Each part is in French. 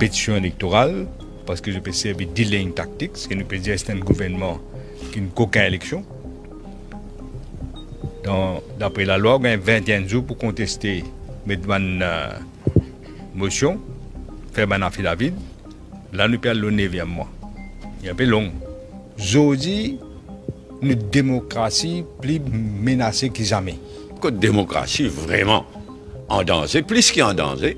compétition électorale, parce que je peux servir delaying tactics, ce que nous peut dire c'est un gouvernement qui n'a aucune élection. D'après la loi, on a 21 jours pour contester, mettre une euh, motion, faire un affidavit. Là, nous perdons le 9e mois. Il est un peu long. Aujourd'hui, une démocratie plus menacée que jamais. Une démocratie vraiment en danger, plus qu'en danger.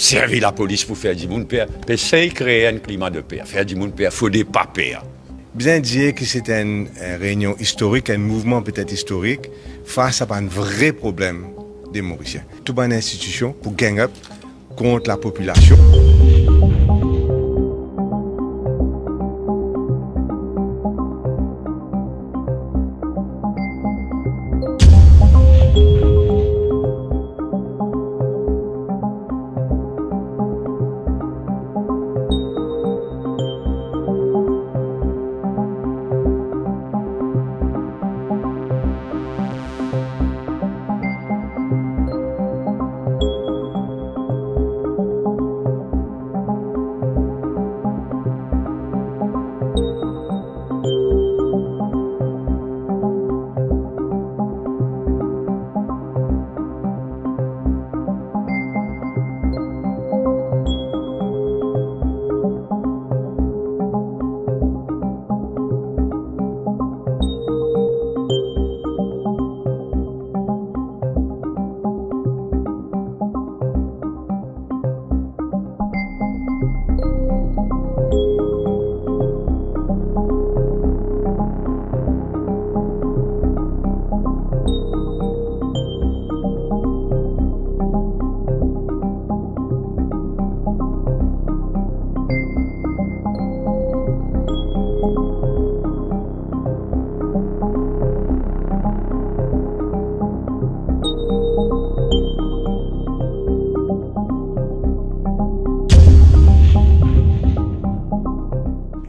Servir la police pour faire du monde père, c'est créer un climat de paix. Faire du monde père, il faut des pas. Bien dire que c'est une, réunion historique, un mouvement peut-être historique, face à un vrai problème des Mauriciens. Tout une institution pour gang up contre la population.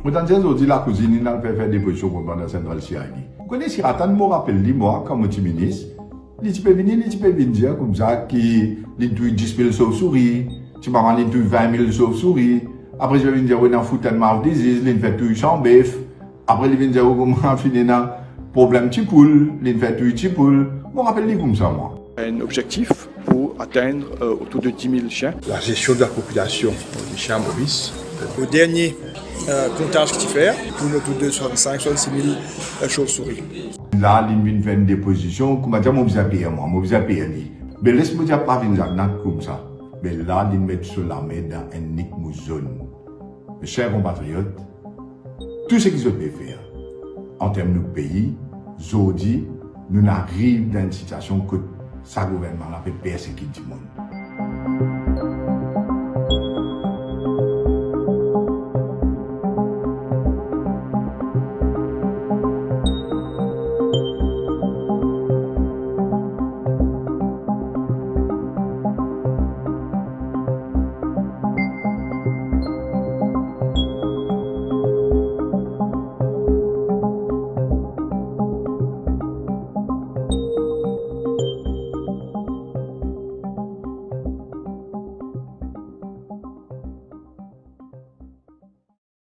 Mwen tan di la kouzini nan fè fè deposisyon pou banda sentral CID. Kwenè si ratan mwen rappel li mwa, kan mwen ti minis, li ti pe vini, li ti pe vini diya koum sa ki li tou 10.000 souf souri, ti maman li tou 20.000 souf souri, apre li vini diya wè nan fouten mav diziz, li fè tou chan bef, apre li vini diya wè koum an fini nan problem ti poul, li fè tou ti poul, mwen rappel li koum sa mwa. Un objectif pour atteindre euh, autour de 10 000 chiens. La gestion de la population des chiens Maurice. Au dernier euh, comptage qu'il fait, pour nous autour de 65 66 000 chauves-souris. Là, il vient faire une déposition, comme je dis, je payer moi, je vais payer lui. Mais laisse-moi dire pas venir comme ça. Mais là, il met sur la main dans unique zone. Mes chers compatriotes, tout ce qu'ils peut faire en termes de pays, aujourd'hui, nous arrivons dans une situation que sa gouvernement a fait persécuter le monde.